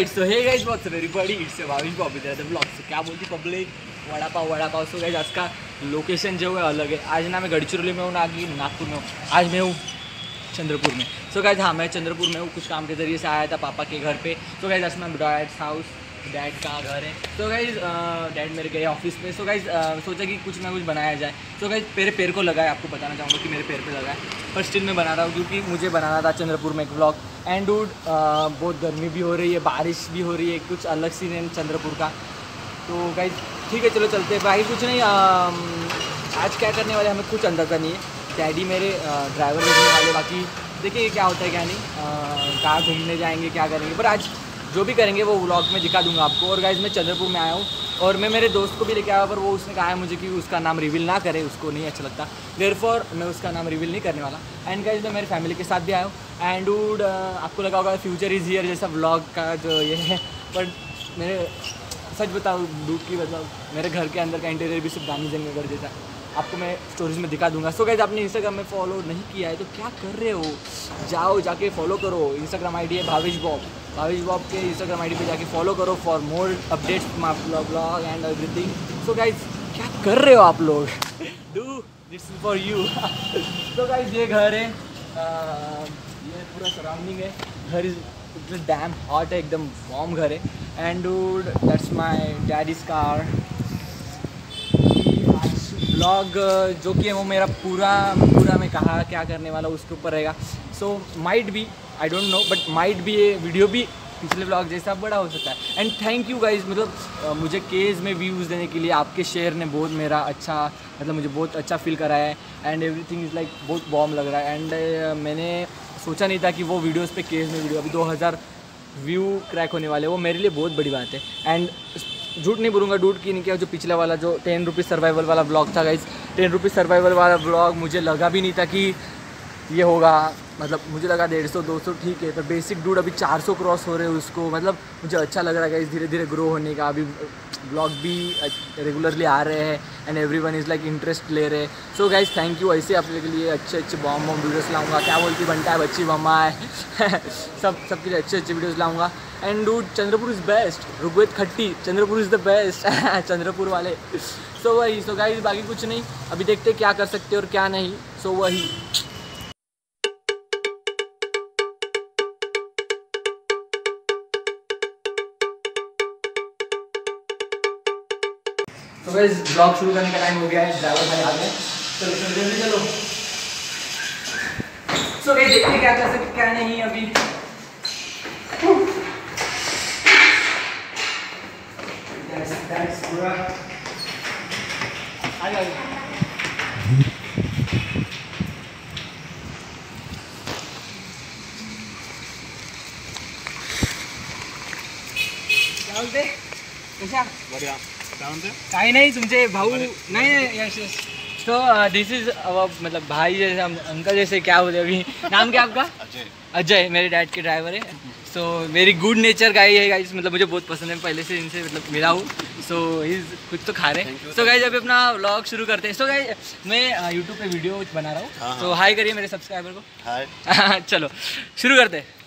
Right so hey guys what's up buddy it's Bhavish Bobby the vlog so क्या बोलती public vada pav vada pav. So guys आज का location जो है अलग है। आज ना मैं गढ़चिरौली में हूँ, ना कि नागपुर में हूँ। आज मैं हूँ चंद्रपुर में। सो गाइस हाँ मैं चंद्रपुर में हूँ। कुछ काम के ज़रिए से आया था पापा के घर पे। सो गाइस आज मैं ब्रॉड हाउस डैड का घर है। तो गाइज़ डैड मेरे गए ऑफ़िस में सो गाइज़ सोचा कि कुछ ना कुछ बनाया जाए। सो गाइज़ मेरे पैर को लगा है आपको बताना चाहूँगा कि मेरे पैर पे लगा है पर स्टिल मैं बना रहा हूँ क्योंकि मुझे बनाना था चंद्रपुर में एक ब्लॉग एंड डूड बहुत गर्मी भी हो रही है बारिश भी हो रही है कुछ अलग सीन है चंद्रपुर का। तो गाइज़ ठीक है चलो चलते हैं। भाई कुछ नहीं अम, आज क्या करने वाले हमें कुछ अंदाज़ा नहीं है। डैडी मेरे ड्राइवर भेजने वाले बाकी देखिए क्या होता है क्या नहीं। कहाँ घूमने जाएँगे क्या करेंगे? पर आज जो भी करेंगे वो व्लॉग में दिखा दूँगा आपको। और गाइज़ मैं चंद्रपुर में आया हूँ और मैं मेरे दोस्त को भी लेके आया पर वो उसने कहा है मुझे कि उसका नाम रिवील ना करे, उसको नहीं अच्छा लगता। देर मैं उसका नाम रिवील नहीं करने वाला। एंड गाइज़ मैं मेरी फैमिली के साथ भी आया हूँ। एंड वूड आपको लगा होगा फ्यूचर इज़ ईयर जैसा व्लॉग का जो ये है बट मेरे, सच बताऊँ डूब की मतलब मेरे घर के अंदर का इंटीरियर भी सिर्फ़ दानी जंग घर जैसा। आपको मैं स्टोरीज में दिखा दूँगा। सो गाइज़ आपने इंस्टाग्राम में फॉलो नहीं किया है तो क्या कर रहे हो? जाओ, जाके फॉलो करो। इंस्टाग्राम आईडी है भावेश बॉब भावेश बॉब के इंस्टाग्राम आईडी पे जाके फॉलो करो for more updates vlog and everything so guys क्या कर रहे हो आप लोग? Do this is for you तो गाइज़ ये घर है। अह, ये पूरा सराउंडिंग है। घर इज़ डैम हॉट है एकदम वार्म घर है। And dude that's my daddy's car vlog जो कि है वो मेरा पूरा पूरा मैं कहा क्या करने वाला उसके ऊपर रहेगा। सो माइट भी I don't know but might भी ये वीडियो भी पिछले ब्लॉग जैसा बड़ा हो सकता है. एंड थैंक यू गाइज़ मतलब मुझे केज में व्यूज़ देने के लिए आपके शेयर ने बहुत मेरा अच्छा मतलब मुझे बहुत अच्छा फील कराया है. एंड एवरीथिंग इज़ लाइक बहुत बॉम लग रहा है. एंड uh, मैंने सोचा नहीं था कि वो वीडियोज़ पे केज में वीडियो अभी 2000 व्यू क्रैक होने वाले वो मेरे लिए बहुत बड़ी बात है. एंड झूठ नहीं बोलूँगा डूट की नहीं किया जो पिछला वाला जो टेन रुपीज़ सर्वाइवल वाला ब्लॉग था गाइज़ टेन रुपीज़ सर्वाइवल वाला ब्लॉग मुझे लगा भी नहीं था कि ये होगा मतलब मुझे लगा डेढ़ सौ दो सौ ठीक है पर बेसिक डूड अभी चार सौ क्रॉस हो रहे हैं उसको मतलब मुझे अच्छा लग रहा है गाइज़ धीरे धीरे ग्रो होने का अभी ब्लॉग भी रेगुलरली आ रहे हैं and everyone is like interest ले रहे हैं। सो गाइज़ थैंक यू ऐसे आप लोगों के लिए अच्छे अच्छे बॉम बॉम वीडियोस लाऊँगा। क्या बोलती बनता है बच्ची मम्मा है। सब सबके लिए अच्छे अच्छे वीडियोस लाऊँगा। And dude Chandrapur is best Rugved Khatti Chandrapur is the best Chandrapur वाले। सो so, वही सो so, गाइज़ बाकी कुछ नहीं अभी देखते क्या कर सकते और क्या नहीं। सो so, वही। तो गाइस ब्लॉग शुरू करने का टाइम हो गया है ड्राइवर भाई आ गए चलो चलो जल्दी चलो। सो गाइस देखते क्या कर सकते क्या नहीं अभी। That's, that's पूरा। आ जाओ क्या बोलते बढिया। काय म्हणते काही नाही तुमचे भाऊ नाही नाही यश यश. तो दिस इज़ मतलब भाई जैसे अंकल जैसे क्या बोले अभी? नाम क्या आपका? अजय. अजय मेरे डैड के ड्राइवर है. सो वेरी गुड नेचर गाई है गाइस मतलब मुझे बहुत पसंद है पहले से इनसे मतलब मिला हूँ. सो इज़ कुछ तो खा रहे हैं. सो गाइज़ अभी अपना व्लॉग शुरू करते हैं. सो गाइज़ मैं यूट्यूब पे वीडियो बना रहा हाँ, हूँ तो हाँ। हाई करिए मेरे सब्सक्राइबर को. हाय चलो शुरू करते हैं.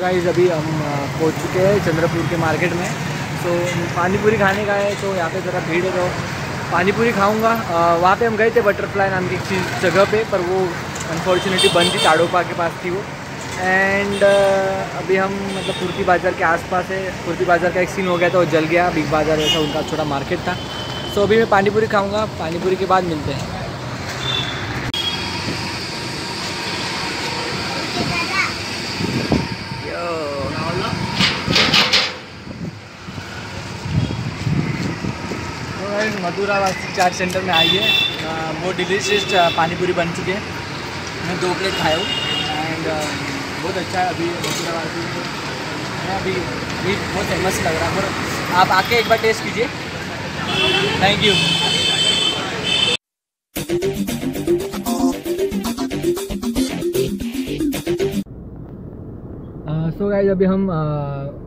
गाइस अभी हम पहुँच चुके हैं चंद्रपुर के मार्केट में। सो पानी पूरी खाने का है तो यहाँ पे ज़रा भीड़ है तो पानी पूरी खाऊँगा वहाँ पे हम गए थे बटरफ्लाई नाम की जगह पे, पर वो अनफॉर्चुनेटली बंद थी, ताड़ोपा के पास थी वो। एंड अभी हम मतलब कुर्ती बाज़ार के आसपास है। कुर्ती बाज़ार का एक सीन हो गया था, वो जल गया, बिग बाज़ार ऐसा उनका छोटा मार्केट था। सो अभी मैं पानीपुरी खाऊँगा, पानीपुरी के बाद मिलते हैं। तो मधुरावासी चाट सेंटर में आई है वो डिलीशियस पानीपुरी बन चुके हैं। मैं दो प्लेट खाया हूँ एंड बहुत अच्छा है अभी मथुरावासी मैं अभी भी बहुत फ़ेमस लग रहा है। और आप आके एक बार टेस्ट कीजिए। थैंक यू सो गाइज़ अभी हम आ,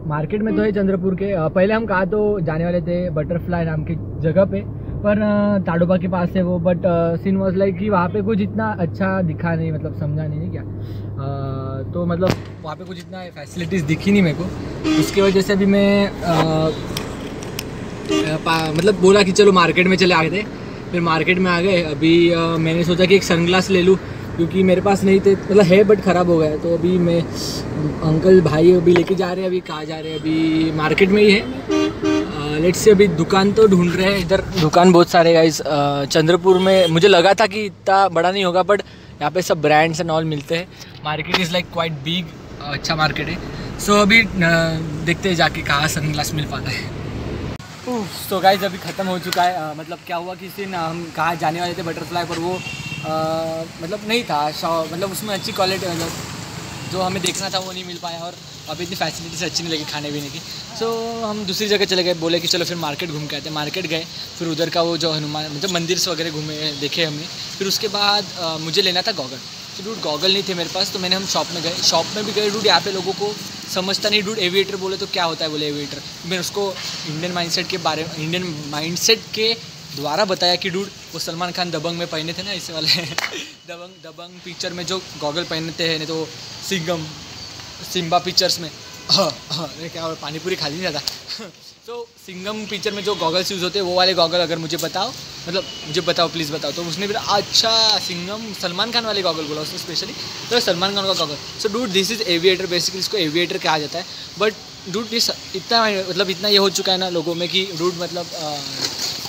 मार्केट में तो है चंद्रपुर के। अ, पहले हम कहा तो जाने वाले थे बटरफ्लाई नाम की जगह पे पर ताडोबा के पास है वो बट सीन वॉज़ लाइक कि वहाँ पे कुछ इतना अच्छा दिखा नहीं मतलब समझा नहीं, क्या। अ, तो मतलब वहाँ पे कुछ इतना फैसिलिटीज़ दिखी नहीं मेरे को। उसकी वजह से अभी मैं अ, मतलब बोला कि चलो मार्केट में चले आ गए थे फिर मार्केट में आ गए। अभी अ, मैंने सोचा कि एक सनग्लास ले लूँ। क्योंकि मेरे पास नहीं थे मतलब है बट ख़राब हो गया तो अभी मैं अंकल भाई अभी लेके जा रहे हैं अभी कहाँ जा रहे हैं? अभी मार्केट में ही है। लेट्स से अभी दुकान तो ढूंढ रहे हैं इधर दुकान बहुत सारे गाइस चंद्रपुर में मुझे लगा था कि इतना बड़ा नहीं होगा बट यहाँ पे सब ब्रांड्स एंड ऑल मिलते हैं। Market is like quite big अच्छा मार्केट है। सो so, अभी अ, देखते हैं जाके कहाँ सन ग्लास मिल पाता है। तो गाइज़ अभी ख़त्म हो चुका है। मतलब क्या हुआ कि दिन हम कहाँ जाने वाले थे बटरफ्लाई पर वो मतलब नहीं था मतलब उसमें अच्छी क्वालिटी मतलब जो हमें देखना था वो नहीं मिल पाया और अभी इतनी फैसिलिटीज़ अच्छी नहीं लगी खाने पीने की। सो so, हम दूसरी जगह चले गए बोले कि चलो फिर मार्केट घूम के आते हैं। मार्केट गए फिर उधर का वो जो हनुमान मतलब मंदिर से वगैरह घूमे देखे हमने। फिर उसके बाद अ, मुझे लेना था गॉगल तो डूड गॉगल नहीं थे मेरे पास तो मैंने हम शॉप में गए। शॉप में भी गए डूड यहाँ पे लोगों को समझता नहीं। डूड एविएटर बोले तो क्या होता है बोले एविएटर मैं उसको इंडियन माइंडसेट के बारे में इंडियन माइंडसेट के द्वारा बताया कि डूड, वो सलमान खान दबंग में पहने थे ना, इसे वाले दबंग दबंग पिक्चर में जो गॉगल पहनते हैं, नहीं तो सिंगम सिम्बा पिक्चर्स में। हाँ हाँ क्या पानी पूरी खाली नहीं जाता। तो सिंगम पिक्चर में जो गॉगल्स यूज़ होते हैं, वो वाले गॉगल अगर मुझे बताओ मतलब मुझे बताओ प्लीज़ बताओ। तो उसने भी अच्छा सिंगम सलमान खान वाले गॉगल बोला उसने स्पेशली तो सलमान खान का goggle so dude this is aviator basically इसको एविएटर कहा जाता है। बट डूड इस इतना मतलब इतना ये हो चुका है ना लोगों में कि डूड मतलब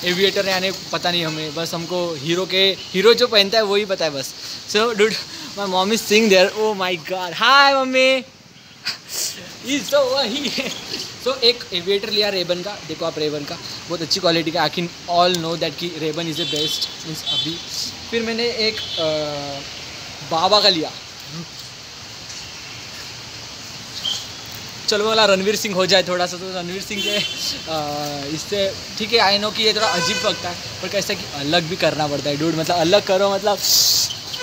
एविएटर यानी पता नहीं हमें बस हमको हीरो के हीरो जो पहनता है वही पता है बस। So dude my mom sing there oh my god hi mummy. तो वही सो एक एविएटर लिया रेबन का देखो आप रेबन का बहुत अच्छी क्वालिटी का आई ऑल नो दैट कि Rayban is the best means अभी। फिर मैंने एक अ, बाबा का लिया। चलो वाला रणवीर सिंह हो जाए थोड़ा सा तो रणवीर सिंह के इससे ठीक है आई नो कि ये थोड़ा अजीब लगता है पर कैसे कि अलग भी करना पड़ता है डूड मतलब अलग करो मतलब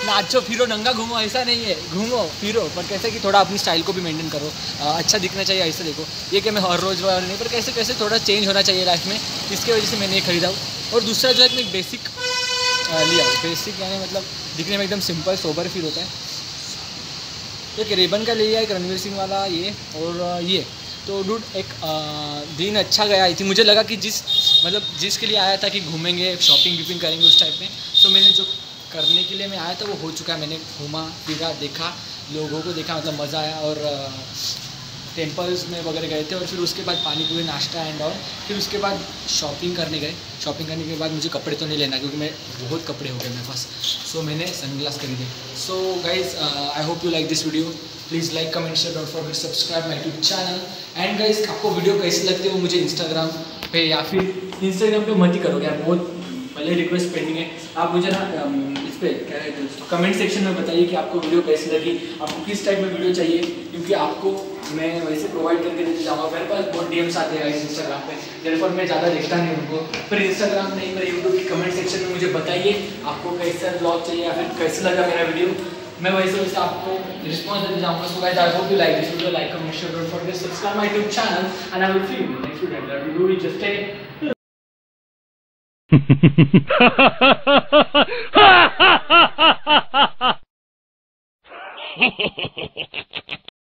नाचो फिरो नंगा घूमो ऐसा नहीं है घूमो फिरो पर कैसे कि थोड़ा अपनी स्टाइल को भी मेंटेन करो अ, अच्छा दिखना चाहिए ऐसे देखो ये कि मैं हर रोज़ वाला नहीं पर कैसे कैसे थोड़ा चेंज होना चाहिए लाइफ में इसके वजह से मैंने ये खरीदा हूँ और दूसरा जो है मैं बेसिक लिया बेसिक यानी मतलब दिखने में एकदम सिंपल सोबर फील होता है एक रेबन का ले लिया एक रणवीर सिंह वाला ये और ये। तो डूड एक आ, दिन अच्छा गया। आई थी मुझे लगा कि जिस मतलब जिसके लिए आया था कि घूमेंगे शॉपिंग विपिंग करेंगे उस टाइप में। तो मैंने जो करने के लिए मैं आया था वो हो चुका है। मैंने घूमा फिरा देखा लोगों को देखा मतलब मज़ा आया और टेम्पल्स में वगैरह गए थे और फिर उसके बाद पानी पूरी नाश्ता एंड और फिर उसके बाद शॉपिंग करने गए। शॉपिंग करने के बाद मुझे कपड़े तो नहीं लेना क्योंकि मैं बहुत कपड़े हो गए मेरे पास। सो मैंने सनग्लास खरीदे। So guys I hope you like this video please like comment share don't forget subscribe my YouTube channel and guys आपको वीडियो कैसी लगती है वो मुझे इंस्टाग्राम पे या फिर इंस्टाग्राम पे मत ही करोगे यार, बहुत पहले रिक्वेस्ट पेंडिंग है। आप मुझे ना इस पर क्या हैं कमेंट सेक्शन में बताइए कि आपको वीडियो कैसी लगी। आपको किस टाइप में वीडियो चाहिए? क्योंकि आपको मैं वैसे प्रोवाइड करके देते जाऊँगा। मेरे पास बहुत डीएम्स आते हैं इंस्टाग्राम पे। पर मैं ज़्यादा देखता नहीं उनको। पर इंस्टाग्राम नहीं मेरे यूट्यूब की कमेंट सेक्शन में मुझे बताइए, आपको कैसा ब्लॉग चाहिए या फिर कैसा लगा मेरा वीडियो मैं वैसे वैसे आपको रिस्पॉन्स देते जाऊँगा। So guys I hope you like this video like comment share don't forget subscribe my YouTube channel and I will see you next video do just a Ha ha ha ha ha!